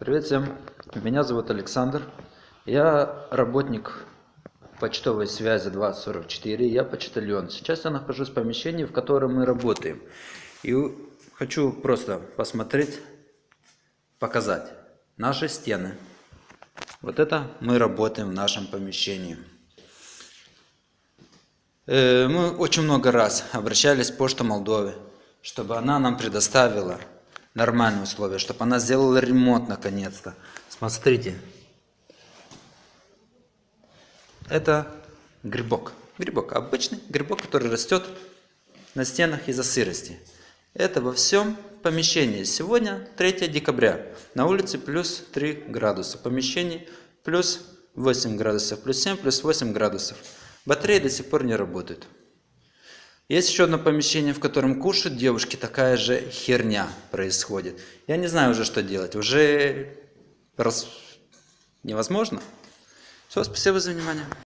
Привет всем, меня зовут Александр. Я работник почтовой связи 2044, я почтальон. Сейчас я нахожусь в помещении, в котором мы работаем. И хочу просто посмотреть, показать наши стены. Вот это мы работаем в нашем помещении. Э, Мы очень много раз обращались в Пошту Молдовы, чтобы она нам предоставила нормальные условия, чтобы она сделала ремонт наконец-то. Смотрите. Это грибок. Грибок. Обычный грибок, который растет на стенах из-за сырости. Это во всем помещении. Сегодня 3 декабря. На улице плюс 3 градуса. Помещении плюс 8 градусов, плюс 7, плюс 8 градусов. Батареи до сих пор не работают. Есть еще одно помещение, в котором кушают девушки, такая же херня происходит. Я не знаю уже, что делать. Уже раз... невозможно. Все, спасибо за внимание.